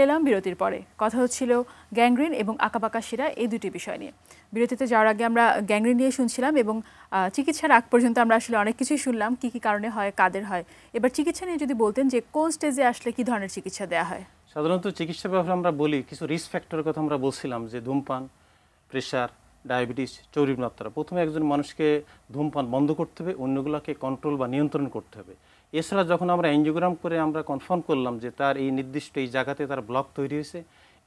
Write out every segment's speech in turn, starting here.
ফিরে এলাম বিরতির পরে। কথা হচ্ছিল গ্যাংগ্রিন এবং আঁকাবাঁকা শিরা এই দুটি বিষয় নিয়ে। বিরতিতে যাওয়ার আগে আমরা গ্যাংগ্রিন নিয়ে শুনছিলাম এবং চিকিৎসার আগ পর্যন্ত আমরা আসলে অনেক কিছুই শুনলাম, কি কি কারণে হয়, কাদের হয়। এবার চিকিৎসা নিয়ে যদি বলতেন যে, কোন স্টেজে আসলে কি ধরনের চিকিৎসা দেওয়া হয়? সাধারণত চিকিৎসা ব্যাপারে আমরা বলি, কিছু রিস্ক ফ্যাক্টরের কথা আমরা বলছিলাম, যে ধূমপান প্রেশার ডায়াবেটিস চর্বির মাত্রা। প্রথমে একজন মানুষকে ধূমপান বন্ধ করতে হবে, অন্যগুলোকে কন্ট্রোল বা নিয়ন্ত্রণ করতে হবে। এছাড়া যখন আমরা এনজিওগ্রাম করে আমরা কনফার্ম করলাম যে তার এই নির্দিষ্ট এই জায়গাতে তার ব্লক তৈরি হয়েছে,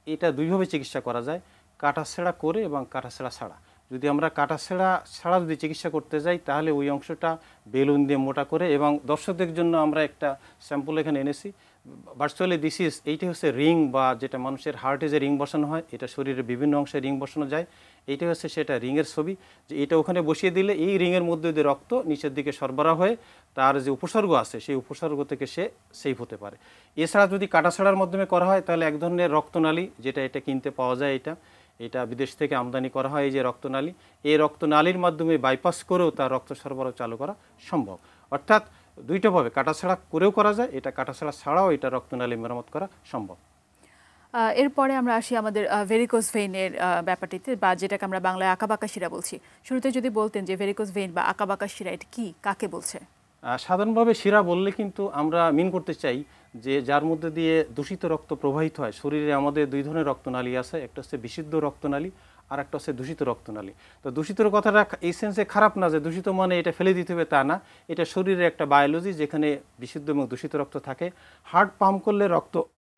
এটা দুইভাবে চিকিৎসা করা যায়, কাটাছেড়া করে এবং কাটাছেড়া ছাড়া। যদি আমরা কাটাছেড়া ছাড়া যদি চিকিৎসা করতে যাই, তাহলে ওই অংশটা বেলুন দিয়ে মোটা করে এবং দর্শকদের জন্য আমরা একটা স্যাম্পল এখানে এনেছি। ভার্চুয়ালি দিস ইজ এইটা হচ্ছে রিং বা যেটা মানুষের হার্টে যে রিং বসানো হয়, এটা শরীরের বিভিন্ন অংশে রিং বসানো যায়। এইটা হচ্ছে সেটা রিংয়ের ছবি। যে এটা ওখানে বসিয়ে দিলে এই রিংয়ের মধ্যে দিয়ে রক্ত নিচের দিকে সরবরাহ হয়ে তার যে উপসর্গ আছে, সেই উপসর্গ থেকে সে সেফ হতে পারে। এছাড়া যদি কাটাছাড়ার মাধ্যমে করা হয়, তাহলে এক ধরনের রক্তনালী, যেটা এটা কিনতে পাওয়া যায় এটা এটা বিদেশ থেকে আমদানি করা হয় এই যে রক্তনালী। এই রক্তনালীর মাধ্যমে বাইপাস করেও তার রক্ত সরবরাহ চালু করা সম্ভব। অর্থাৎ দুইটাভাবে কাটাছাড়া করেও করা যায় এটা কাটাছাড়া ছাড়াও এটা রক্তনালী মেরামত করা সম্ভব। এরপরে আমরা আসি আমাদের ভেরিকোজ ভেইনের ব্যাপারটিতে বা যেটাকে আমরা বাংলায় আঁকাবাঁকা শিরা বলছি। শুরুতে যদি বলতেন যে ভেরিকোজ ভেইন বা আঁকাবাঁকা শিরা এটা কি কাকে বলছে? সাধারণভাবে শিরা বললে কিন্তু আমরা মিন করতে চাই যে যার মধ্যে দিয়ে দূষিত রক্ত প্রবাহিত হয় শরীরে আমাদের দুই ধরনের রক্তনালী আছে একটা হচ্ছে বিশুদ্ধ রক্তনালী আর একটা হচ্ছে দূষিত রক্তনালী। তো দূষিতর কথাটা এই সেন্সে খারাপ না যে দূষিত মানে এটা ফেলে দিতে হবে তা না। এটা শরীরের একটা বায়োলজি যেখানে বিশুদ্ধ এবং দূষিত রক্ত থাকে। হার্ট পাম্প করলে রক্ত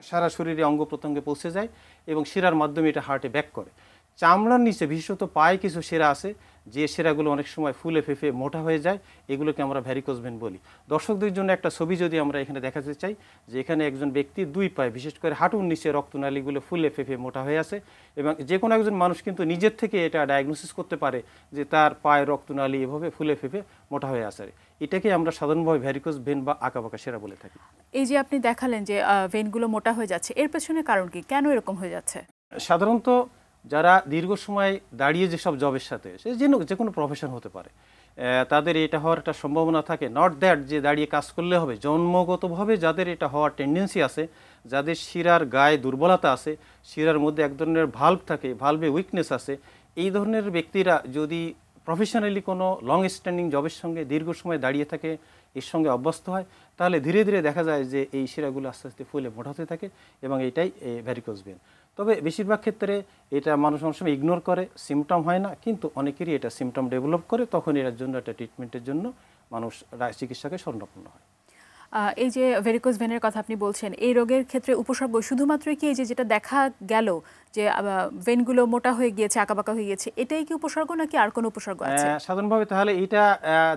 সারা শরীরে অঙ্গ প্রত্যঙ্গে পৌঁছে যায় এবং শিরার মাধ্যমে এটা হার্টে ব্যাক করে। চামড়ার নিচে বিশেষত পায়ে কিছু সেরা আছে যে সেরাগুলো অনেক সময় ফুলে ফেফে মোটা হয়ে যায় এগুলোকে আমরা ভ্যারিকোজ ভেন বলি। দর্শকদের জন্য একটা ছবি যদি আমরা এখানে দেখাতে চাই যে এখানে একজন ব্যক্তি দুই পায়ে বিশেষ করে হাঁটুর নিচে রক্তনালীগুলো ফুলে ফেফে মোটা হয়ে আছে এবং যে কোনো একজন মানুষ কিন্তু নিজের থেকে এটা ডায়াগনোসিস করতে পারে যে তার পায়ের রক্তনালী এভাবে ফুলে ফেফে মোটা হয়ে আছে। এটাকে আমরা সাধারণভাবে ভ্যারিকোজ ভেন বা আঁকাবাঁকা সেরা বলে থাকি। এই যে আপনি দেখালেন যে ভেনগুলো মোটা হয়ে যাচ্ছে এর পেছনে কারণ কি? কেন এরকম হয়ে যাচ্ছে? সাধারণত যারা দীর্ঘ সময় দাঁড়িয়ে যেসব জবের সাথে, সে যে যে কোনো প্রফেশন হতে পারে। তাদের এটা হওয়ার একটা সম্ভাবনা থাকে। নট দ্যাট যে দাঁড়িয়ে কাজ করলে হবে, জন্মগতভাবে যাদের এটা হওয়ার টেন্ডেন্সি আছে, যাদের শিরার গায়ে দুর্বলতা আছে, শিরার মধ্যে এক ধরনের ভাল্ব থাকে ভাল্বে উইকনেস আছে, এই ধরনের ব্যক্তিরা যদি প্রফেশনালি কোনো লং স্ট্যান্ডিং জবের সঙ্গে দীর্ঘ সময় দাঁড়িয়ে থাকে, এর সঙ্গে অভ্যস্ত হয়, তাহলে ধীরে ধীরে দেখা যায় যে এই শিরাগুলো আস্তে আস্তে ফুলে মোটা হতে থাকে এবং এটাই ভ্যারিকোজ ভেন তবে বেশিরভাগ ক্ষেত্রে এটা মানুষ অনেক সময় ইগনোর করে সিমটম হয় না কিন্তু অনেকেরই এটা সিমটম ডেভেলপ করে তখন এটার জন্য একটা ট্রিটমেন্টের জন্য মানুষ চিকিৎসকের স্বর্ণাপন্ন হয়। এই যে ভেরিকোজ ভেনের কথা আপনি বলছেন এই রোগের ক্ষেত্রে উপসর্গ শুধুমাত্র কি এই যে যেটা দেখা গেল যে ভেনগুলো মোটা হয়ে গিয়েছে আঁকাবাঁকা হয়ে গিয়েছে এটাই কি উপসর্গ নাকি আর কোনো উপসর্গ আছে? সাধারণভাবে তাহলে এটা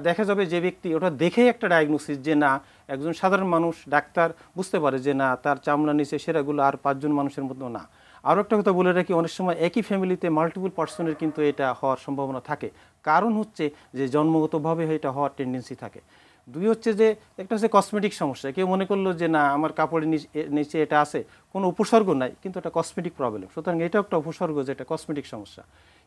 দেখা যাবে যে ব্যক্তি ওটা দেখেই একটা ডায়াগনোসিস যে না একজন সাধারণ মানুষ ডাক্তার বুঝতে পারে যে না তার চামড়া নিচে সেরাগুলো আর পাঁচজন মানুষের মতো না। আরও একটা কথা বলে রাখি, অনেক সময় একই ফ্যামিলিতে মাল্টিপল পার্সনের কিন্তু এটা হওয়ার সম্ভাবনা থাকে। কারণ হচ্ছে যে জন্মগতভাবে এটা হওয়ার টেন্ডেন্সি থাকে। দুই হচ্ছে যে, একটা হচ্ছে কসমেটিক সমস্যা। কেউ মনে করল যে, না, আমার কাপড়ের নিচ- এটা আছে। কোনো উপসর্গ নাই, কিন্তু এটা কসমেটিক প্রবলেম সুতরাং এটা একটা উপসর্গ যে, এটা কসমেটিক সমস্যা।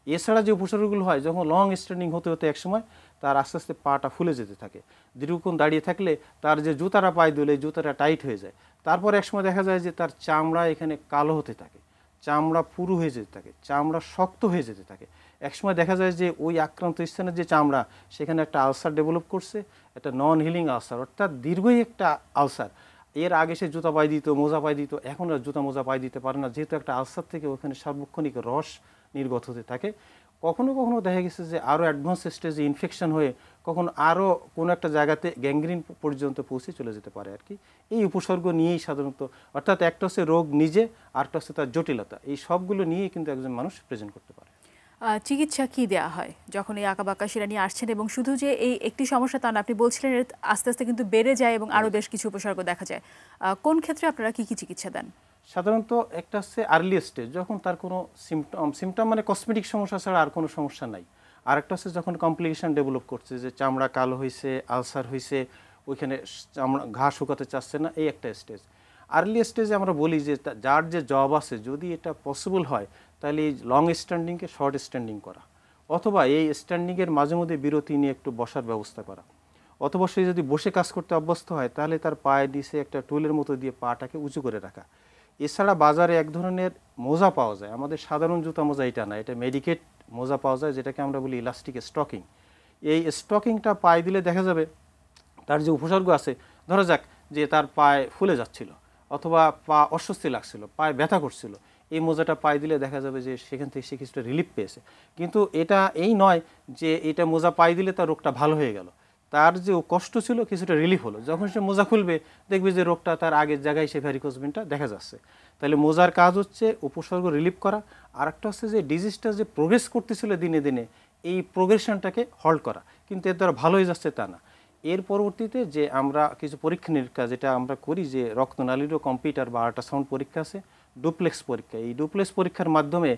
এছাড়া যে উপসর্গগুলো হয়, যখন লং স্ট্যান্ডিং হতে হতে একসময় তার আস্তে আস্তে পাটা ফুলে যেতে থাকে। দীর্ঘক্ষণ দাঁড়িয়ে থাকলে তার যে জুতারা পায়ে দিলে, জুতাটা টাইট হয়ে যায়। তারপর একসময় দেখা যায় যে, তার চামড়া এখানে কালো হতে থাকে। চামড়া পুরু হয়ে যেতে থাকে, চামড়া শক্ত হয়ে যেতে থাকে। একসময় দেখা যায় যে ওই আক্রান্ত স্থানের যে চামড়া, সেখানে একটা আলসার ডেভেলপ করছে, একটা নন হিলিং আলসার অর্থাৎ দীর্ঘই একটা আলসার এর আগে সে জুতা পায়ে দিত, মোজা পায়ে দিত, এখন আর জুতা মোজা পায়ে দিতে পারে না, যেহেতু একটা আলসার থেকে ওখানে সার্বক্ষণিক রস নির্গত হতে থাকে। কখনো কখনো দেখা গেছে যে আরও অ্যাডভান্স স্টেজে ইনফেকশন হয়ে কখনো আরও কোনো একটা জায়গাতে গ্যাংগ্রিন পর্যন্ত পৌঁছে চলে যেতে পারে আর কি। এই উপসর্গ নিয়েই সাধারণত অর্থাৎ একটা হচ্ছে রোগ নিজে আরেকটা হচ্ছে তার জটিলতা। এই সবগুলো নিয়েই কিন্তু একজন মানুষ প্রেজেন্ট করতে পারে। চিকিৎসা কি দেওয়া হয়? যখন এই আঁকাবাঁকা শিরা নিয়ে আসছেন এবং শুধু যে এই একটি সমস্যা তা না আপনি বলছিলেন আস্তে আস্তে কিন্তু বেড়ে যায় এবং আরও বেশ কিছু উপসর্গ দেখা যায়। কোন ক্ষেত্রে আপনারা কি কি চিকিৎসা দেন? সাধারণত একটা হচ্ছে আর্লি স্টেজ যখন তার কোনো সিমটম সিমটম মানে কসমেটিক সমস্যা ছাড়া আর কোনো সমস্যা নাই। আর একটা হচ্ছে যখন কমপ্লিকেশন ডেভেলপ করছে, যে চামড়া কালো হয়েছে, আলসার হয়েছে, ওইখানে চামড়া ঘা শুকাতে চাচ্ছে না, এই একটা স্টেজ আর্লি স্টেজে আমরা বলি যে যার যে জব আছে, যদি এটা পসিবল হয়, তাহলে এই লং স্ট্যান্ডিংকে শর্ট স্ট্যান্ডিং করা। অথবা এই স্ট্যান্ডিংয়ের মাঝে মধ্যে বিরতি নিয়ে একটু বসার ব্যবস্থা করা। অথবা সে যদি বসে কাজ করতে অভ্যস্ত হয়, তাহলে তার পায়ে নিচে একটা টুলের মতো দিয়ে পাটাকে উঁচু করে রাখা। এছাড়া বাজারে এক ধরনের মোজা পাওয়া যায়। আমাদের সাধারণ জুতা মোজা এটা না, এটা মেডিকেট মোজা পাওয়া যায়, যেটাকে আমরা বলি ইলাস্টিক স্টকিং এই স্টকিংটা পায়ে দিলে দেখা যাবে তার যে উপসর্গ আছে, ধরা যাক যে তার পায়ে ফুলে যাচ্ছিল অথবা পা অস্বস্তি লাগছিল, পায়ে ব্যথা করছিল, এই মোজাটা পায়ে দিলে দেখা যাবে যে সেখান থেকে সে কিছুটা রিলিফ পেয়েছে। কিন্তু এটা এই নয় যে এটা মোজা পায়ে দিলে তার রোগটা ভালো হয়ে গেল। তার যে কষ্ট ছিল কিছুটা রিলিফ হলো। যখন সে মোজা খুলবে, দেখবে যে রোগটা তার আগের জায়গায় সে ভ্যারিকোজমেন্টটা দেখা যাচ্ছে। তাহলে মোজার কাজ হচ্ছে উপসর্গ রিলিফ করা। আর একটা হচ্ছে যে ডিজিজটা যে প্রোগ্রেস করতেছিল দিনে দিনে, এই প্রোগ্রেশনটাকে হল্ড করা। কিন্তু এর দ্বারা ভালো হয়ে যাচ্ছে তা না। এর পরবর্তীতে যে আমরা কিছু পরীক্ষা নিরীক্ষা, যেটা আমরা করি যে রক্তনালীরও কম্পিউটার বা আল্ট্রাসাউন্ড পরীক্ষা আছে ডুপ্লেক্স পরীক্ষা। এই ডুপ্লেক্স পরীক্ষার মাধ্যমে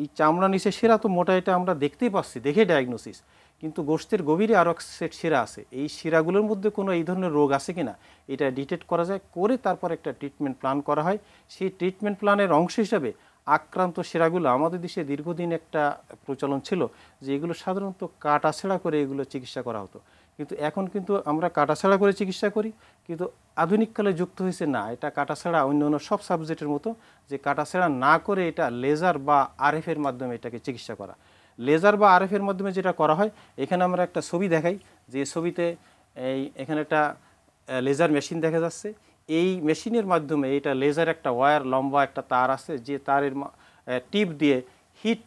এই চামড়া নিচে সেরা তো মোটা এটা আমরা দেখতেই পাচ্ছি, দেখে ডায়াগনোসিস কিন্তু গোষ্ঠের গভীরে আরও এক সেট শিরা আছে। এই শিরাগুলোর মধ্যে কোনো এই ধরনের রোগ আছে কি না এটা ডিটেক্ট করা যায়, করে তারপর একটা ট্রিটমেন্ট প্ল্যান করা হয়। সেই ট্রিটমেন্ট প্ল্যানের অংশ হিসাবে আক্রান্ত শিরাগুলো আমাদের দেশে দীর্ঘদিন একটা প্রচলন ছিল যে এগুলো সাধারণত কাটাছেড়া করে এগুলো চিকিৎসা করা হতো। কিন্তু এখন কিন্তু আমরা কাটাছাড়া করে চিকিৎসা করি, কিন্তু আধুনিককালে যুক্ত হয়েছে না, এটা কাটাছাড়া অন্য অন্য সব সাবজেক্টের মতো, যে কাটাছাড়া না করে এটা লেজার বা আরএফের মাধ্যমে এটাকে চিকিৎসা করা। লেজার বা আরএফ এর মাধ্যমে যেটা করা হয়, এখানে আমরা একটা ছবি দেখাই। যে ছবিতে এই এখানে একটা লেজার মেশিন দেখা যাচ্ছে। এই মেশিনের মাধ্যমে এটা লেজার একটা ওয়্যার, লম্বা একটা তার আছে, যে তারের টিপ দিয়ে হিট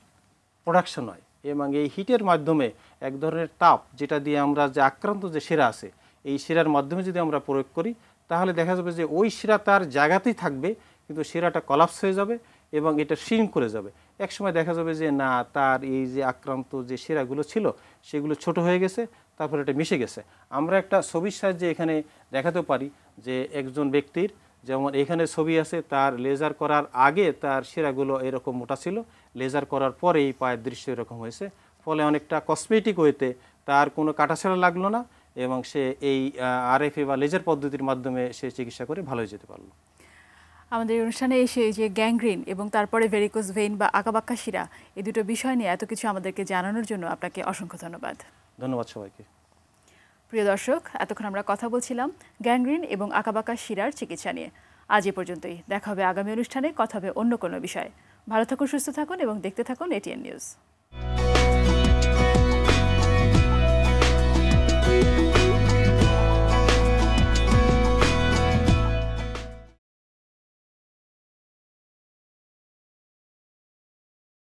প্রোডাকশন হয়। এবং এই হিটের মাধ্যমে এক ধরনের তাপ, যেটা দিয়ে আমরা যে আক্রান্ত যে সেরা আছে, এই শিরার মাধ্যমে যদি আমরা প্রয়োগ করি, তাহলে দেখা যাবে যে ওই শিরা তার জায়গাতেই থাকবে, কিন্তু সেরাটা কলাপস হয়ে যাবে। এবং এটা শিং করে যাবে। একসময় দেখা যাবে যে, না, তার এই যে আক্রান্ত যে শিরাগুলো ছিল, সেগুলো ছোট হয়ে গেছে, তারপরে এটা মিশে গেছে। আমরা একটা ছবির সাহায্যে এখানে দেখাতে পারি যে, একজন ব্যক্তির যেমন এখানে ছবি আছে, তার লেজার করার আগে তার শিরাগুলো এরকম মোটা ছিল, লেজার করার পরে এই পায়ের দৃশ্য এরকম হয়েছে। ফলে অনেকটা কসমেটিক ওয়েতে তার কোনো কাটা কাটাছেড়া লাগল না এবং সে এই আরএফএ বা লেজার পদ্ধতির মাধ্যমে সে চিকিৎসা করে ভালো যেতে পারল। আমাদের অনুষ্ঠানে এসে এই যে গ্যাংগ্রিন এবং তারপরে ভেরিকোজ ভেইন বা আঁকাবাক্কা শিরা এই দুটো বিষয় নিয়ে এত কিছু আমাদেরকে জানানোর জন্য আপনাকে অসংখ্য ধন্যবাদ। ধন্যবাদ সবাইকে। প্রিয় দর্শক এতক্ষণ আমরা কথা বলছিলাম গ্যাংগ্রিন এবং আঁকাবাক্কা শিরার চিকিৎসা নিয়ে। আজ এ পর্যন্তই। দেখা হবে আগামী অনুষ্ঠানে কথা হবে অন্য কোনো বিষয়ে। ভালো থাকুন সুস্থ থাকুন এবং দেখতে থাকুন এটিএন নিউজ